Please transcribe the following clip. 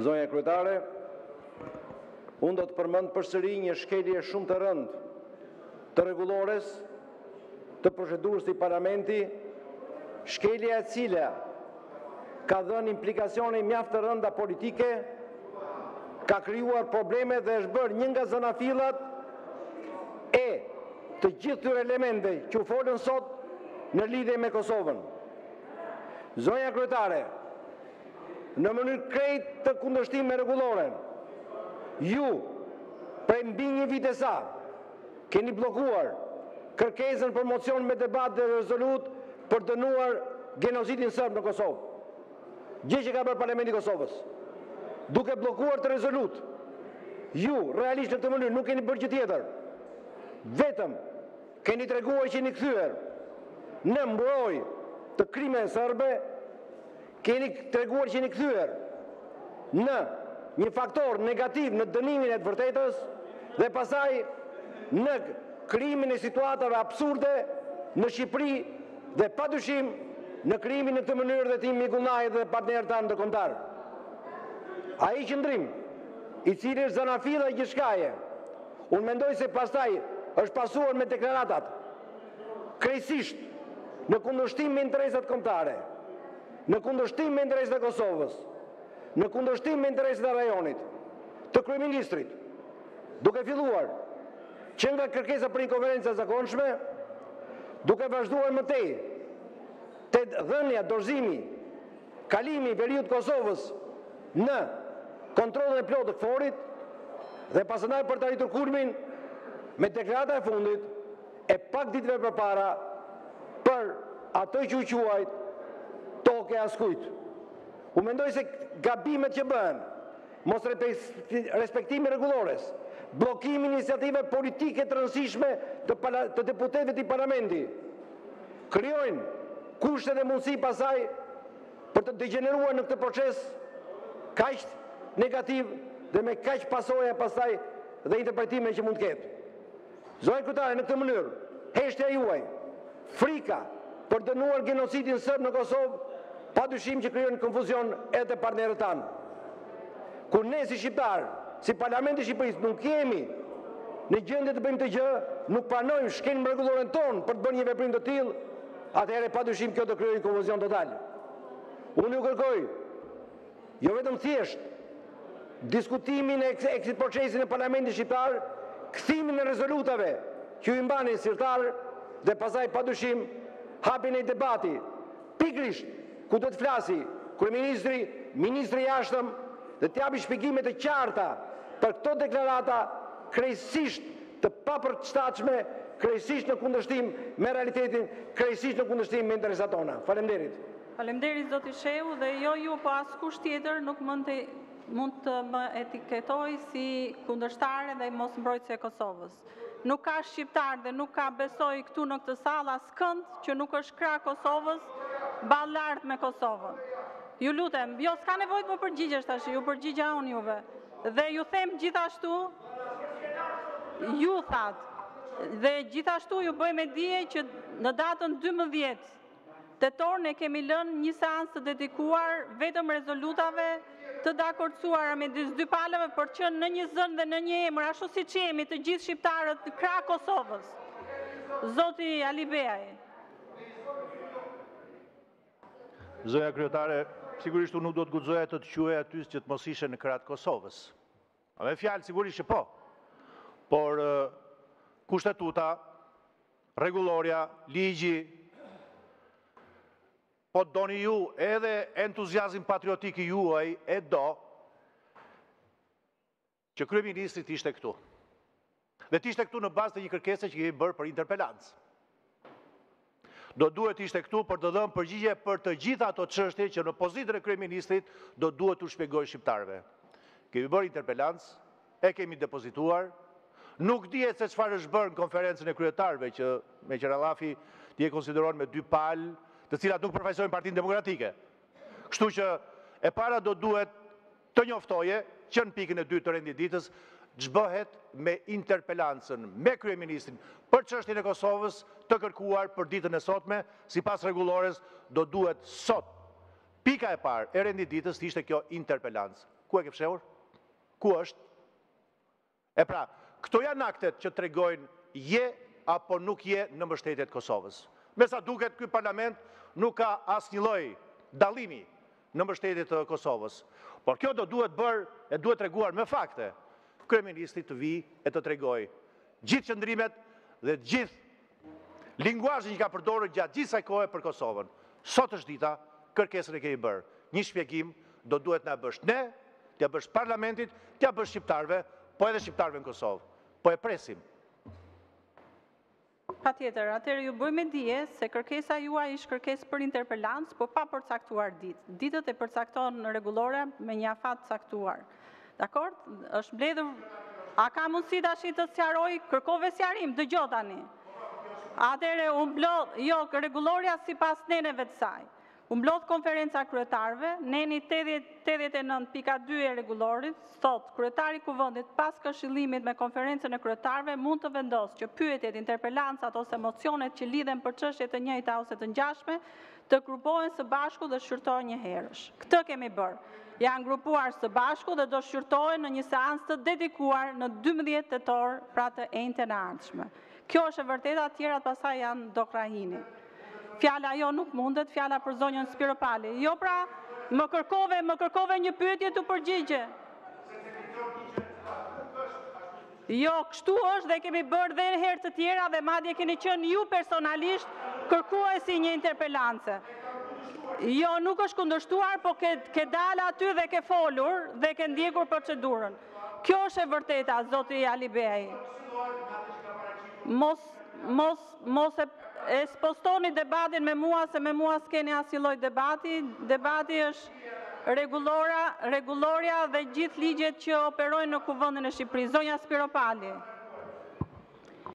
Zonja Kryetare, unë do të përmend përsëri një shkelje shumë të rëndë të rregullores të procedurës së Parlamentit, shkelja e cila ka dhënë implikacione mjaft të rënda politike, ka krijuar probleme dhe është bërë një nga zanafillat e të gjithë këtyre elementëve që u folën sot në lidhje me Kosovën. Zonja Kryetare, në mënyrë krejt të kundërshtim me rregulloren. Ju, prej mbi një vit e ca, keni bllokuar kërkesën për mocion me debat dhe rezolutë për të dënuar genocidin sërb në Kosovë, gjë që ka bërë Parlamenti i Kosovës. Duke bllokuar këtë rezolutë, ju, realisht në këtë mënyrë nuk keni bërë gjë tjetër, vetëm, Keni treguar që jeni kthyer në mburojë të krimeve sërbe, keni treguar që jeni kthyer në një faktor negativ në dënimin e të vërtetës dhe pastaj në krijimin e situatave absurde në Shqipëri dhe padyshim në krijimin në këtë mënyrë dhe të një mjegullnaje te partnerët tanë ndërkombëtarë. Ai qëndrim, i cili është zanafilla e gjithçkaje, Unë mendoj se pastaj është pasuar me deklaratat krejtësisht në kundërshtim me interesat kombëtare, në kundërshtim me interesat e Kosovës, në kundërshtim me interesat e rajonit, të kryeministrit, duke filluar që nga kërkesa për një konferencë të jashtëzakonshme, duke vazhduar më tej te dhënia, dorëzimi, Kalimi i veriut të Kosovës në kontrollin e plotë të KFOR-it dhe pasandaj për të arritur kulmin me deklaratën e fundit e pak ditëve përpara për atë që u quajt tokë e askujt. Unë mendoj se gabimet që bëhen, mosrespektimi i rregullores, bllokimi i iniciativave politike të rëndësishme të deputetëve të këtij parlamenti, krijojnë kushte dhe mundësi pastaj për të degjeneruar në këtë proces kaq negativ dhe me kaq pasoja pastaj dhe interpretime që mund të ketë. Zonja kryetare, në këtë mënyrë, heshtja juaj, frika për të dënuar genocidin sërb në Kosovë, padyshim që krijon konfuzion edhe te partnerët tanë. Kur ne si shqiptarë, si Parlament i Shqipërisë nuk jemi në gjendje të bëjmë këtë gjë, nuk pranojmë shkelim rregulloren tonë për të bërë një veprim të tillë, atëherë padyshim kjo do krijojë konfuzion total. Unë ju kërkoj jo vetëm thjesht diskutimin e këtij procesi në Parlamentin Shqiptar, kthimin e rezolutave që ju i mbani në sirtar dhe pastaj pa dyshim hapjen e debatit Pikërisht ku duhet të flasi kryeministri, ministri i Jashtëm dhe të japi shpjegime të qarta për këto deklarata krejtësisht të papërshtatshme, krejtësisht në kundërshtim me realitetin, krejtësisht në kundërshtim me interesat tona. Faleminderit. Faleminderit zoti Shehu dhe jo ju po askush tjetër nuk mund të mund të më etiketojë si kundërshtare dhe mosmbrojtëse e Kosovës. Nuk ka shqiptar dhe nuk ka besoj këtu në këtë sallë askënd që nuk është krah Kosovës, ballart me Kosovën. Ju lutem, jo s'ka nevojë të më përgjigjesh tashi, ju përgjigja unë juve. Dhe ju them gjithashtu ju thatë dhe gjithashtu ju bëj me dije që në datën 12 Tetor ne kemi lënë një seancë të dedikuar vetëm rezolutave të dakordësuara midis dy palëve për të qenë në një zë dhe në një emër, ashtu siç jemi të gjithë shqiptarët krah Kosovës. Zoti Alibeaj. Zonja kryetare, sigurisht unë nuk do të guxoja të të quaja ty që të mos ishe në krah të Kosovës. Me fjalë sigurisht që po. Por kushtetuta, rregullorja, ligji po të doni ju edhe entuziazëm patriotik i juaj e do që kryeministri të ishte këtu. Dhe t'ishte këtu në bazë të një kërkese që kemi bërë për interpelancë. Do duhet të ishte këtu për të dhënë përgjigje për të gjitha ato çështje që në pozitën e kryeministrit do duhet t'u shpjegojë shqiptarëve. Kemi bërë interpelancë, e kemi depozituar, nuk dihet se çfarë është bërë në konferencën e kryetarëve që meqë ra llafi ti e konsideron me dy palë të cilat nuk përfaqësojnë partinë demokratike. Kështu që e para do duhet Të njoftoje që në pikën e dytë të rendit të ditës ç'bëhet me interpelancën me kryeministrin për çështjen e Kosovës të kërkuar për ditën e sotme, sipas rregullores do duhet sot pika e parë e rendit të ditës të ishte kjo interpelancë. Ku e ke fshehur? Ku është? E pra, këto janë aktet që tregojnë je apo nuk je në mbështetje të Kosovës. Me sa duket ky parlament nuk ka asnjë lloj dallimi në mbështetje të Kosovës. Por kjo do duhet bërë e duhet treguar me fakte. Kryeministri të vijë e të tregojë gjithë qëndrimet dhe gjithë Linguazhin që ka përdorur gjatë gjithë kësaj kohe për Kosovën. Sot është dita, kërkesën e kemi bërë. Një shpjegim do duhet të na e bësh ne, t'ia bësh Parlamentit, t'ia bësh shqiptarëve, po edhe shqiptarëve në Kosovë. Po e presim. Patjetër, atëherë ju bëj me dije se kërkesa juaj është kërkesë për interpelancë, po pa përcaktuar ditë. Ditët e përcakton rregullorja me një afat të caktuar. Dakord, është mbledhur. A ka mundësi tash të sqaroj? Kërkove sqarim, dëgjo tani. Atëherë u mblodh, jo, rregullorja sipas neneve të saj. U mblodh konferenca e kryetarëve, neni 89.2 i rregullores, thotë kryetari i Kuvendit pas këshillimit me konferencën e kryetarëve mund të vendosë që pyetjet, interpelancat ose mocionet që lidhen për çështje të njëjta ose të ngjashme të grupohen së bashku dhe shqyrtohen njëherësh. Këtë kemi bërë. Janë grupuar së bashku dhe do shqyrtohen në një seancë të dedikuar në 12 tetor, pra të enjten e ardhshme. Kjo është e vërteta, të tjerat pastaj janë dokrra hini. Fjala jo nuk mundet, fjala për zonjën Spiropali. Jo pra, më kërkove, më kërkove një pyetje, t'u përgjigja. Jo, kështu është dhe kemi bërë dhe herë të tjera dhe madje keni qenë ju personalisht kërkuesi i një interpelance. Jo, nuk është kundërshtuar, po ke, ke dalë aty dhe ke folur dhe ke ndjekur procedurën. Kjo është e vërteta, zoti Alibeaj. Mos, mos, mos e, e spostoni debatin me mua, se me mua s'keni asnjë lloj debati. Debati është Rregullora, rregullorja dhe gjithë ligjet që operojnë në Kuvendin e Shqipërisë. Zonja Spiropali.